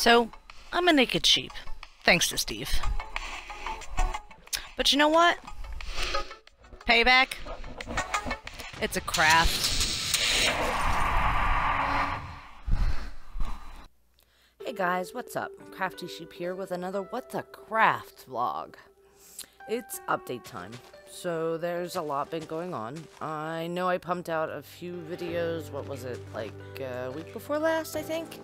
So, I'm a naked sheep. Thanks to Steve. But you know what? Payback? It's a craft. Hey guys, what's up? Crafty Sheep here with another What the Craft vlog. It's update time, so there's a lot been going on. I know I pumped out a few videos, what was it, like a week before last, I think?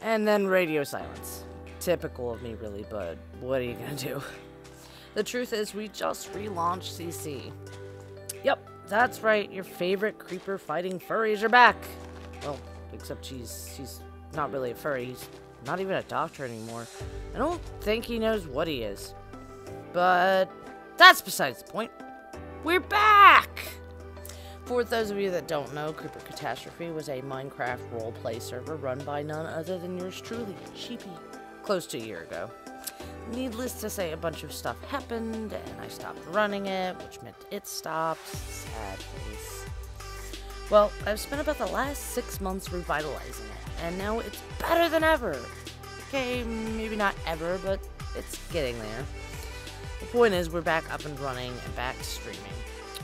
And then radio silence. Typical of me, really, but what are you gonna do? The truth is, we just relaunched CC. Yep, that's right, your favorite creeper fighting furries are back. Well, except she's, she's not really a furry, he's not even a doctor anymore. I don't think he knows what he is. But that's besides the point. We're back! For those of you that don't know, Creeper Catastrophe was a Minecraft roleplay server run by none other than yours truly, Sheepy, close to a year ago. Needless to say, a bunch of stuff happened, and I stopped running it, which meant it stopped. Sad face. Well, I've spent about the last six months revitalizing it, and now it's better than ever. Okay, maybe not ever, but it's getting there. The point is, we're back up and running and back streaming.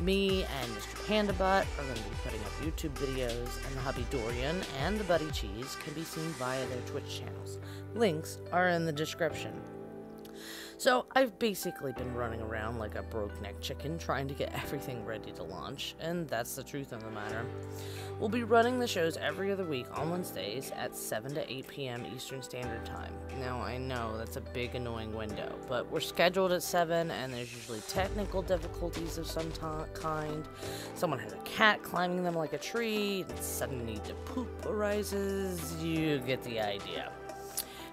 Me and Mr. Panda Butt are going to be putting up YouTube videos, and the hubby Dorian and the Buddy Cheese can be seen via their Twitch channels. Links are in the description. So I've basically been running around like a broke neck chicken trying to get everything ready to launch, and that's the truth of the matter. We'll be running the shows every other week on Wednesdays at 7 to 8 p.m. Eastern Standard Time. Now I know that's a big annoying window, but we're scheduled at 7 and there's usually technical difficulties of some kind. Someone has a cat climbing them like a tree, and suddenly to poop arises. You get the idea.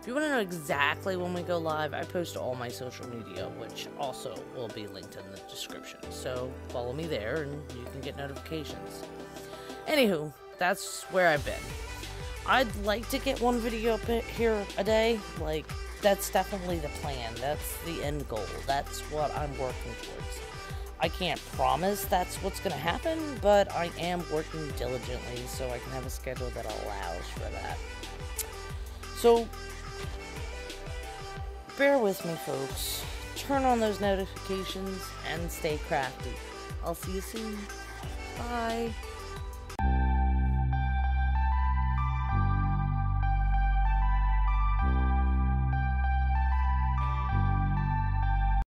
If you want to know exactly when we go live, I post all my social media, which also will be linked in the description. So follow me there and you can get notifications. Anywho, that's where I've been. I'd like to get one video up here a day. Like, that's definitely the plan. That's the end goal. That's what I'm working towards. I can't promise that's what's going to happen, but I am working diligently so I can have a schedule that allows for that. So, bear with me, folks. Turn on those notifications and stay crafty. I'll see you soon. Bye.